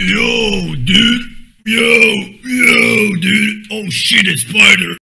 Yo, dude. Yo, yo, dude. Oh shit, it's Spider.